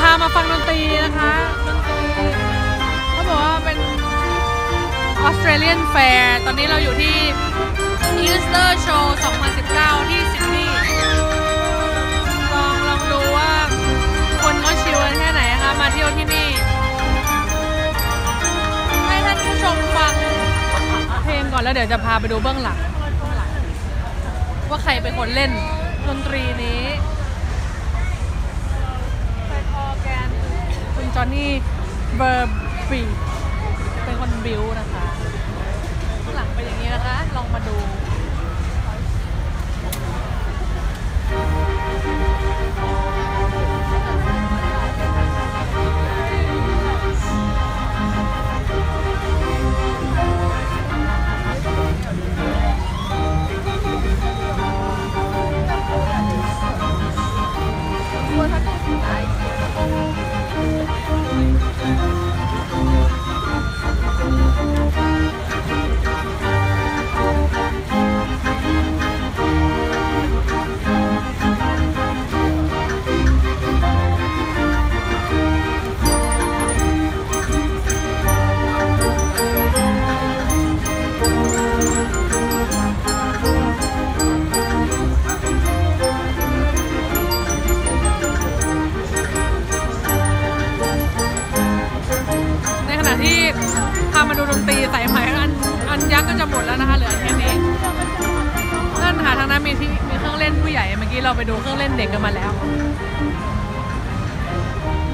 พามาฟังดนตรีนะคะดนตรีเขาบอกว่าเป็น Australian fair ตอนนี้เราอยู่ที่ Easter Show 2019 ที่ซิดนีย์ลองลองดูว่าคนเขาชิลกันแค่ไหนนะคะมาเที่ยวที่นี่ ให้ท่านผู้ชมฟังเพลงก่อนแล้วเดี๋ยวจะพาไปดูเบื้องหลังว่าใครเป็นคนเล่นดนตรีนี้ใครคอแกนคุณ จอห์นนี่เบอร์บีเป็นคนบิวนะคะข้างหลังเป็นอย่างนี้นะคะ ลองมาดู ที่มีเครื่องเล่นผู้ใหญ่เมื่อกี้เราไปดูเครื่องเล่นเด็กกันมาแล้ว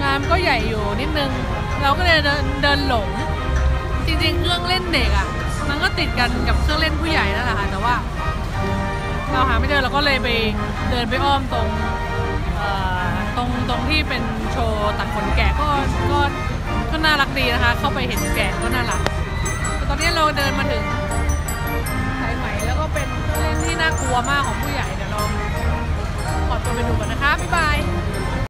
งานก็ใหญ่อยู่นิดนึง เราก็เลยเดินเดินหลง จริงๆ เครื่องเล่นเด็กอะ มันก็ติดกันกับเครื่องเล่นผู้ใหญ่นั่นแหละค่ะแต่ว่า เราหาไม่เจอเราก็เลยไปเดินไปอ้อมตรงตรงตรงที่เป็นโชว์ตัดขนแกะก็ก็ก็น่ารักดีนะคะ เข้าไปเห็นแกะก็น่ารักแต่ตอนนี้เราเดินมา วมากของผู้ใหญ่เดี๋ยวเราขอตัวไปดูก่อนนะคะบ๊ายบาย